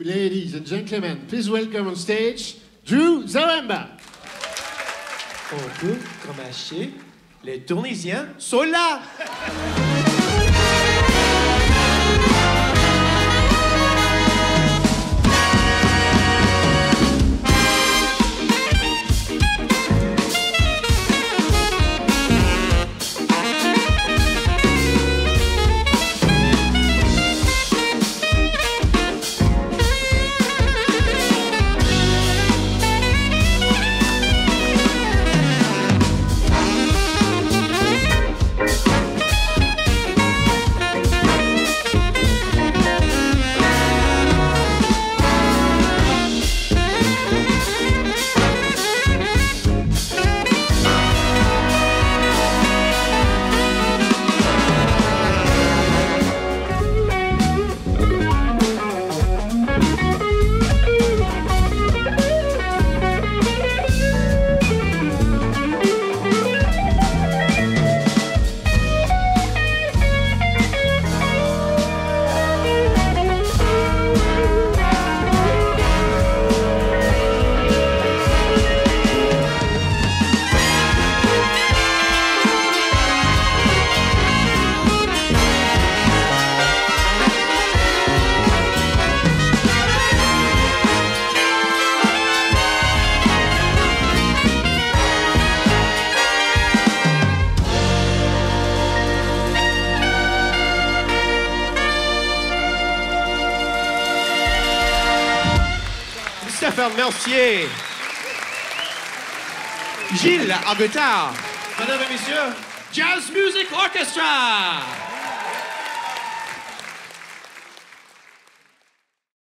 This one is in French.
Ladies and gentlemen, please welcome on stage Drew Zaramba. On peut les Tunisiens sont là. Stéphane Mercier. Gilles Arbetar. Mesdames et messieurs, Jazz Music Orchestra.